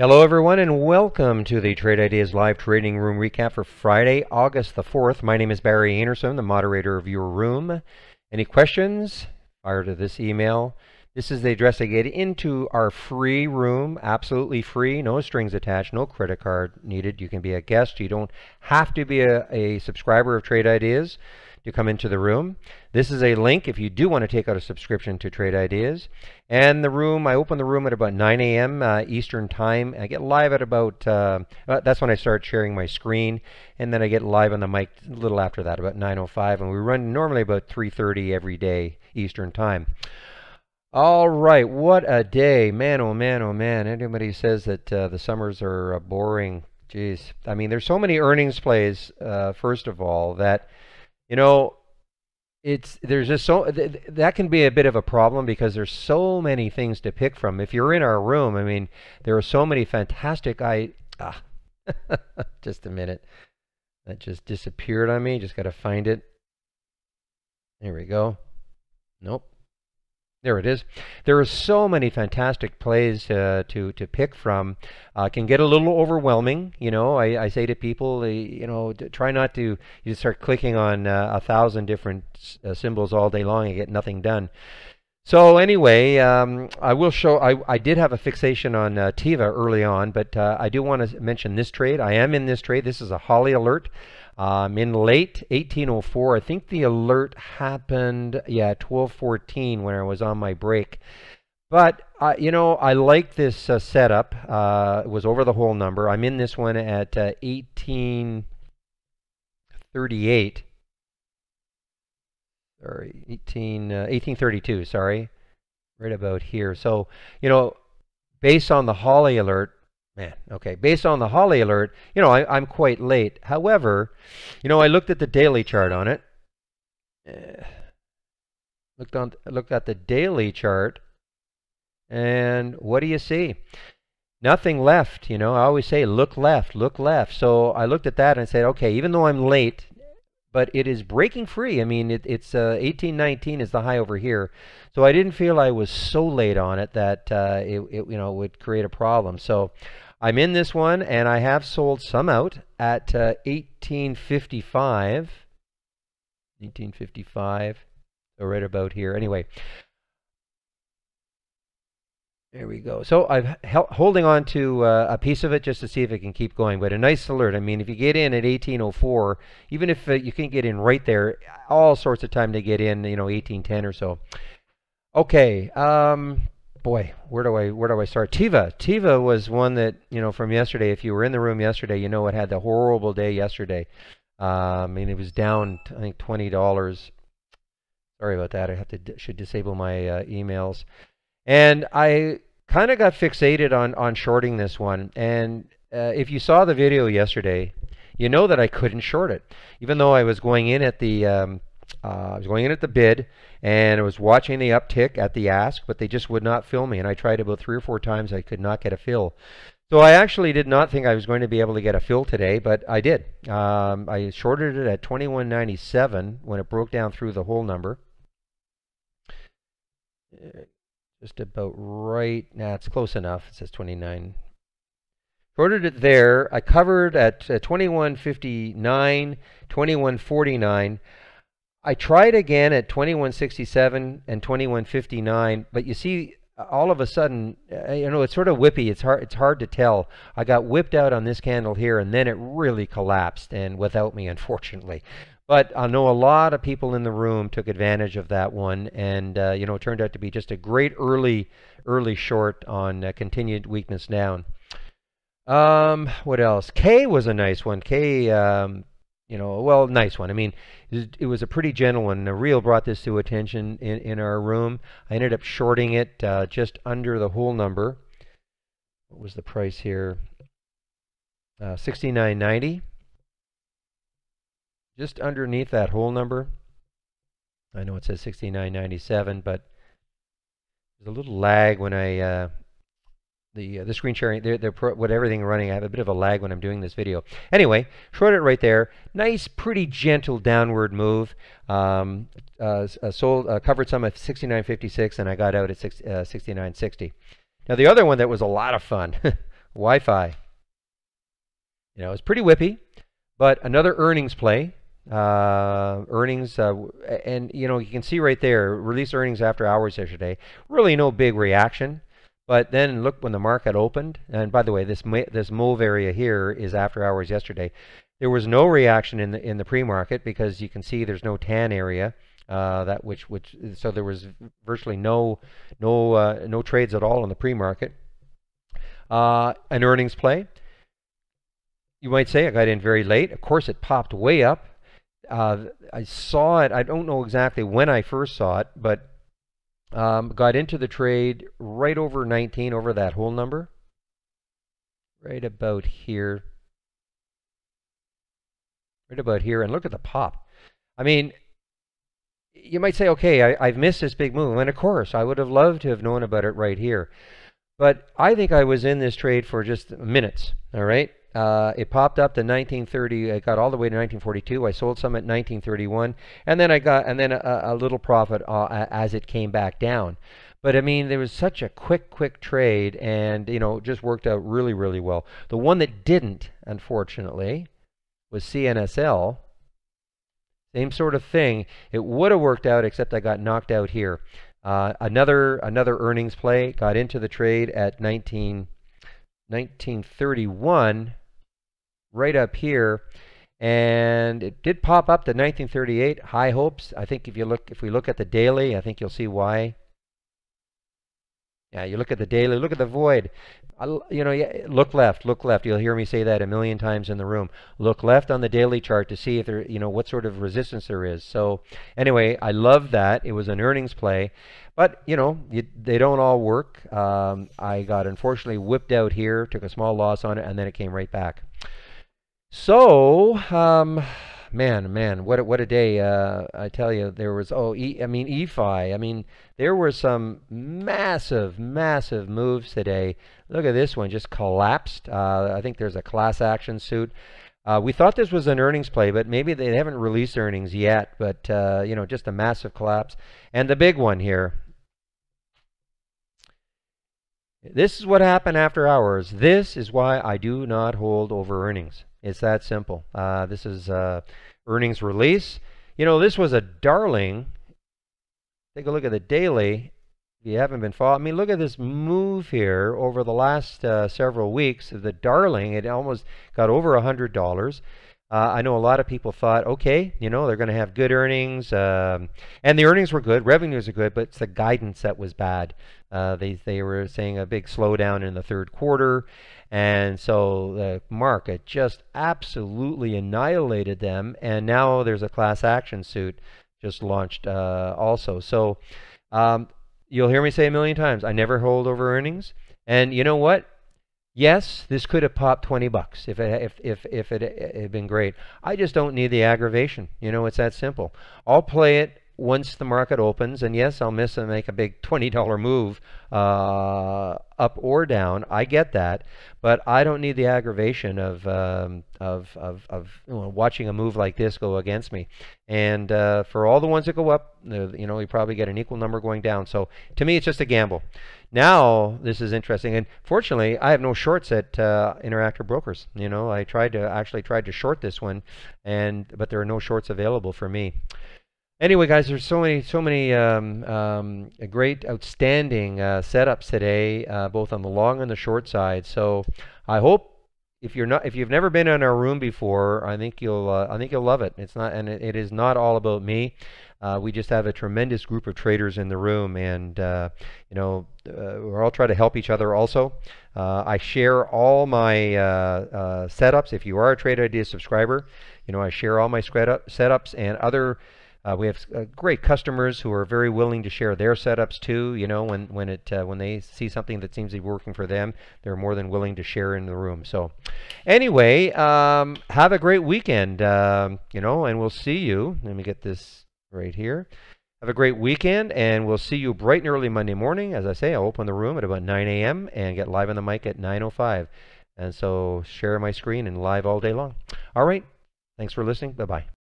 Hello, everyone, and welcome to the Trade Ideas Live Trading Room recap for Friday, August the 4th. My name is Barry Anderson, the moderator of your room. Any questions? Fire to this email. This is the address to get into our free room, absolutely free, no strings attached, no credit card needed. You can be a guest. You don't have to be a, a subscriber of Trade Ideas to come into the room. This is a link if you do want to take out a subscription to Trade Ideas. And the room, I open the room at about 9 a.m. Uh, Eastern Time. I get live at about, uh, uh, that's when I start sharing my screen. And then I get live on the mic a little after that, about 9.05. And we run normally about 3.30 every day Eastern Time. All right, what a day. Man, oh man, oh man. Anybody says that uh, the summers are uh, boring, Jeez, I mean, there's so many earnings plays, uh, first of all, that you know, it's there's just so th that can be a bit of a problem because there's so many things to pick from. If you're in our room, I mean, there are so many fantastic I ah just a minute. That just disappeared on me. Just got to find it. There we go. Nope. There it is. There are so many fantastic plays uh, to to pick from. Uh, can get a little overwhelming. You know, I, I say to people, uh, you know, try not to you start clicking on uh, a thousand different uh, symbols all day long and get nothing done. So anyway, um, I will show. I, I did have a fixation on uh, Teva early on, but I do want to mention this trade. I am in this trade. This is a Holly alert. Um, in late 1804, I think the alert happened, yeah, 1214 when I was on my break. But, uh, you know, I like this uh, setup. Uh, it was over the whole number. I'm in this one at 1838. Sorry, 18, 1832, uh, sorry. Right about here. So, you know, based on the Holly alert, Man, okay. Based on the Holly alert, you know, I, am quite late. However, you know, I looked at the daily chart on it. Uh, looked on, looked at the daily chart, and what do you see? Nothing left. You know, I always say, look left, look left. So I looked at that and said, okay, even though I'm late, but it is breaking free. I mean, it, it's uh, 1819 is the high over here, so I didn't feel I was so late on it that uh, it, it, you know would create a problem. So I'm in this one, and I have sold some out at uh, 1855. 1855, so right about here. Anyway, there we go. So I'm holding on to uh, a piece of it just to see if it can keep going. But a nice alert. I mean, if you get in at 1804, even if uh, you can get in right there, all sorts of time to get in, you know, 1810 or so. Okay. Um, boy, where do I where do I start? Teva. Teva was one that you know from yesterday. If you were in the room yesterday, you know it had the horrible day yesterday. Um, I mean, it was down I think twenty dollars. Sorry about that. I have to should disable my uh, emails. And I kind of got fixated on on shorting this one. And uh, if you saw the video yesterday, you know that I couldn't short it, even though I was going in at the um, uh, I was going in at the bid and I was watching the uptick at the ask, but they just would not fill me. And I tried about three or four times. I could not get a fill. So I actually did not think I was going to be able to get a fill today, but I did. Um, I shorted it at 21.97 when it broke down through the whole number. Just about right. Nah, it's close enough. It says 29. Shorted it there. I covered at uh, 21.59, 21.49. I tried again at 2167 and 2159, but you see, all of a sudden, uh, you know, it's sort of whippy. It's hard. It's hard to tell. I got whipped out on this candle here, and then it really collapsed, and without me, unfortunately. But I know a lot of people in the room took advantage of that one, and uh, you know, it turned out to be just a great early, early short on uh, continued weakness down. Um, what else? K was a nice one. K um, you know, well, nice one. I mean, it was a pretty gentle one. Real brought this to attention in, in our room. I ended up shorting it uh, just under the whole number. What was the price here? Uh, 69.90. Just underneath that whole number. I know it says 69.97, but there's a little lag when I uh, the uh, the screen sharing, they're, they're pro, with everything running, I have a bit of a lag when I'm doing this video. Anyway, short it right there. Nice, pretty gentle downward move. Um, uh, uh sold, uh, covered some at 69.56, and I got out at 6, uh, 69.60. Now the other one that was a lot of fun Wi-Fi. You know, it's pretty whippy, but another earnings play. Uh, earnings, uh, and you know, you can see right there, release earnings after hours yesterday. Really no big reaction. But then look when the market opened, and by the way, this this mauve area here is after hours yesterday. There was no reaction in the in the pre-market because you can see there's no tan area. Uh, that which which so there was virtually no no uh, no trades at all in the pre-market. Uh, an earnings play. You might say I got in very late. Of course, it popped way up. Uh, I saw it. I don't know exactly when I first saw it, but um, got into the trade right over 19, over that whole number. Right about here. Right about here. And look at the pop. I mean, you might say, okay, I, have missed this big move. And of course, I would have loved to have known about it right here. But I think I was in this trade for just minutes, all right? Uh, it popped up to 1930. It got all the way to 1942. I sold some at 1931, and then I got and then a, a little profit uh, as it came back down. But I mean, there was such a quick, quick trade, and you know, just worked out really, really well. The one that didn't, unfortunately, was CNSL. Same sort of thing. It would have worked out, except I got knocked out here. Uh, another another earnings play got into the trade at 19, 1931 right up here. And it did pop up to 1938, high hopes. I think if you look, if we look at the daily, I think you'll see why. Yeah, you look at the daily, look at the void. you know, look left, look left. You'll hear me say that a million times in the room. Look left on the daily chart to see if there, you know, what sort of resistance there is. So anyway, I love that. It was an earnings play, but you know, you, they don't all work. Um, I got unfortunately whipped out here, took a small loss on it, and then it came right back. So, um, man, man, what a, what a day! Uh, I tell you, there was oh, e, I mean EFI. I mean, there were some massive, massive moves today. Look at this one, just collapsed. Uh, I think there's a class action suit. Uh, we thought this was an earnings play, but maybe they haven't released earnings yet. But uh, you know, just a massive collapse. And the big one here. This is what happened after hours. This is why I do not hold over earnings. It's that simple. Uh, this is uh, earnings release. You know, this was a darling. Take a look at the daily. If you haven't been following, I mean, look at this move here over the last uh, several weeks. Of the darling, it almost got over a hundred dollars. Uh, I know a lot of people thought, okay, you know, they're going to have good earnings, um, and the earnings were good, revenues are good, but it's the guidance that was bad. Uh, they they were saying a big slowdown in the third quarter, and so the market just absolutely annihilated them. And now there's a class action suit just launched uh, also. So um, you'll hear me say a million times, I never hold over earnings. And you know what? Yes, this could have popped 20 bucks if it, if, if, if it had been great. I just don't need the aggravation. You know, it's that simple. I'll play it once the market opens, and yes, I'll miss and make a big $20 move uh, up or down. I get that, but I don't need the aggravation of um, of of, of you know, watching a move like this go against me. And uh, for all the ones that go up, you know, you probably get an equal number going down. So to me, it's just a gamble. Now this is interesting, and fortunately, I have no shorts at uh, Interactive Brokers. You know, I tried to actually tried to short this one, and but there are no shorts available for me. Anyway, guys, there's so many, so many um, um, great, outstanding uh, setups today, uh, both on the long and the short side. So I hope if you're not, if you've never been in our room before, I think you'll, uh, I think you'll love it. It's not, and it, it is not all about me. Uh, we just have a tremendous group of traders in the room, and uh, you know, uh, we're all trying to help each other. Also, I share all my setups. If you are a Trade Ideas subscriber, you know I share all my setups and other uh, we have uh, great customers who are very willing to share their setups too. You know, when when it uh, when they see something that seems to be working for them, they're more than willing to share in the room. So, anyway, um, have a great weekend. Um, you know, and we'll see you. Let me get this right here. Have a great weekend, and we'll see you bright and early Monday morning. As I say, I'll open the room at about 9 a.m. and get live on the mic at 9:05. And so, share my screen and live all day long. All right. Thanks for listening. Bye bye.